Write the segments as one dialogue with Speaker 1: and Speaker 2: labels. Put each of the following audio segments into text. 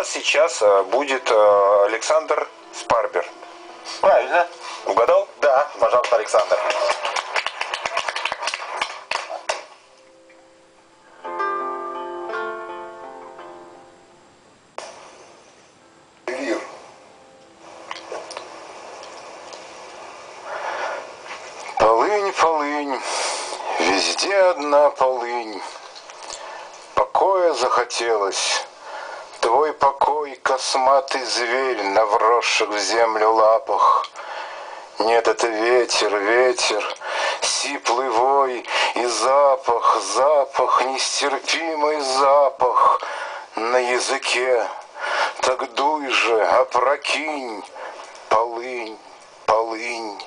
Speaker 1: нас сейчас э, будет э, Александр Спарбер.
Speaker 2: Правильно.
Speaker 1: Угадал?
Speaker 2: Да, пожалуйста, Александр.
Speaker 1: Полынь, полынь, везде одна полынь. Покоя захотелось. Покой, косматый зверь на вросших в землю лапах. Нет, это ветер, ветер, сиплый вой и запах, запах, нестерпимый запах на языке. Так дуй же, опрокинь, полынь, полынь.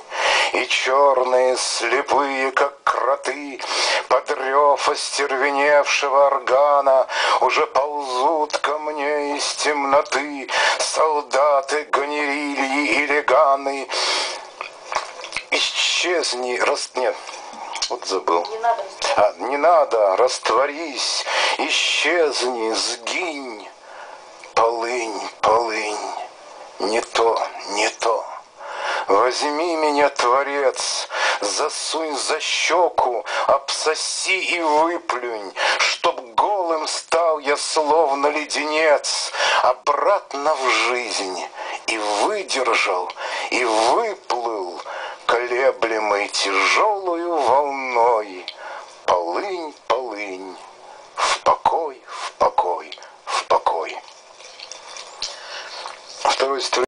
Speaker 1: И черные, слепые, как кроты, Под рев остервеневшего органа Уже ползут ко мне из темноты Солдаты, ганерильи и леганы. Исчезни, рас... Нет, вот забыл.
Speaker 3: Не надо.
Speaker 1: А, не надо, растворись, исчезни, сгинь. Полынь, полынь, не то, не то. Возьми меня, Творец, засунь за щеку, обсоси и выплюнь, Чтоб голым стал я, словно леденец, обратно в жизнь и выдержал, и выплыл, колеблемый тяжелую волной. Полынь, полынь, в покой, в покой, в покой. Стихотворение.